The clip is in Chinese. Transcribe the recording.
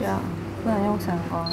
要不然用闪光